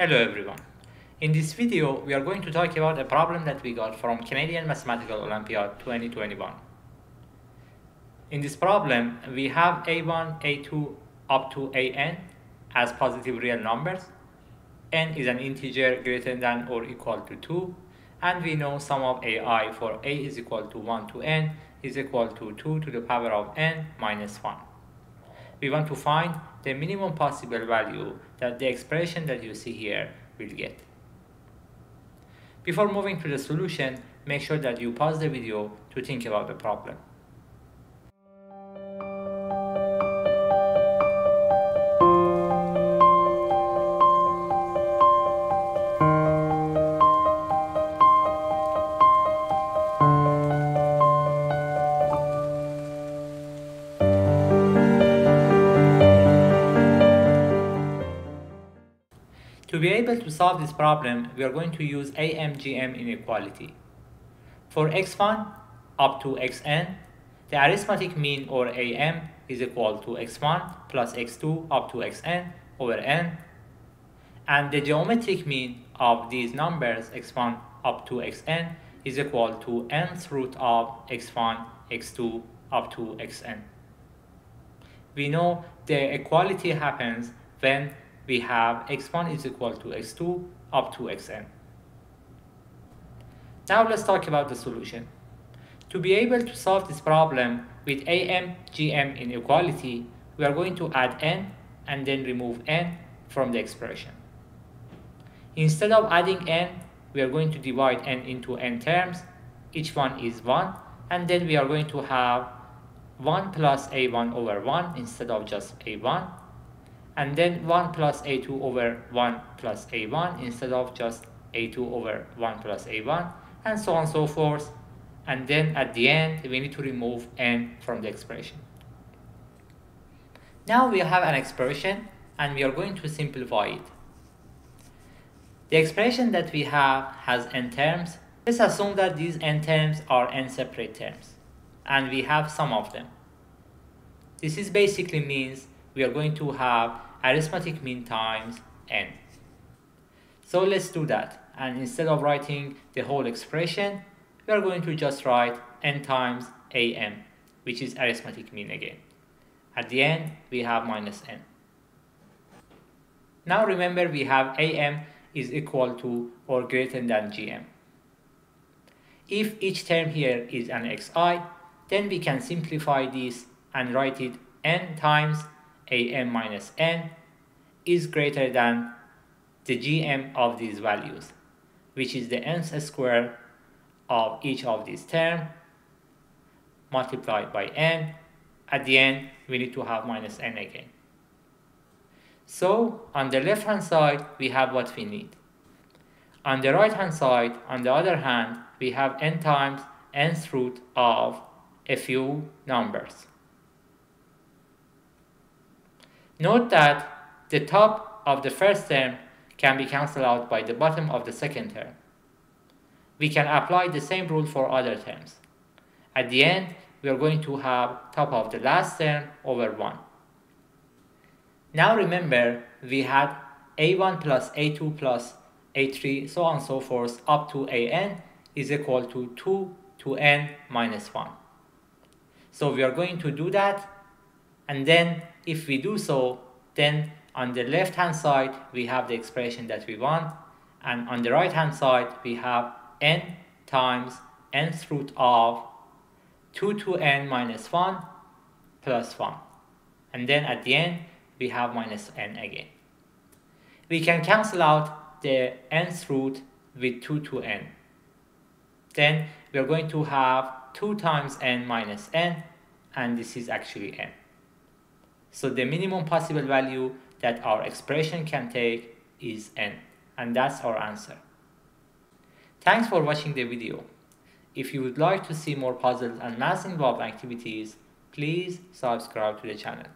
Hello everyone. In this video, we are going to talk about a problem that we got from Canadian Mathematical Olympiad 2021. In this problem, we have a1, a2 up to an as positive real numbers. n is an integer greater than or equal to 2 and we know sum of ai for a is equal to 1 to n is equal to 2 to the power of n minus 1. We want to find the minimum possible value that the expression that you see here will get. Before moving to the solution, make sure that you pause the video to think about the problem. To be able to solve this problem, we are going to use AMGM inequality. For x1 up to xn, the arithmetic mean or AM is equal to x1 plus x2 up to xn over n, and the geometric mean of these numbers x1 up to xn is equal to nth root of x1, x2 up to xn. We know the equality happens when we have x1 is equal to x2 up to xn. Now let's talk about the solution. To be able to solve this problem with AM, GM inequality, we are going to add n and then remove n from the expression. Instead of adding n, we are going to divide n into n terms. Each one is 1, and then we are going to have 1 plus a1 over 1 instead of just a1 and then 1 plus a2 over 1 plus a1 instead of just a2 over 1 plus a1 and so on and so forth and then at the end we need to remove n from the expression. Now we have an expression and we are going to simplify it. The expression that we have has n terms. Let's assume that these n terms are n separate terms and we have sum of them. This is basically means we are going to have arithmetic mean times n. So let's do that. And instead of writing the whole expression, we are going to just write n times am, which is arithmetic mean again. At the end, we have minus n. Now remember we have am is equal to or greater than gm. If each term here is an xi, then we can simplify this and write it n times am minus n is greater than the gm of these values, which is the nth square of each of these terms multiplied by n. At the end, we need to have minus n again. So on the left hand side, we have what we need. On the right hand side, on the other hand, we have n times nth root of a few numbers. Note that the top of the first term can be cancelled out by the bottom of the second term. We can apply the same rule for other terms. At the end, we are going to have top of the last term over 1. Now remember, we had a1 plus a2 plus a3 so on and so forth up to an is equal to 2 to n minus 1. So we are going to do that and then if we do so, then on the left hand side, we have the expression that we want. And on the right hand side, we have n times nth root of 2 to n minus 1 plus 1. And then at the end, we have minus n again. We can cancel out the nth root with 2 to n. Then we are going to have 2 times n minus n, and this is actually n. So the minimum possible value that our expression can take is n. And that's our answer. Thanks for watching the video. If you would like to see more puzzles and math involved activities, please subscribe to the channel.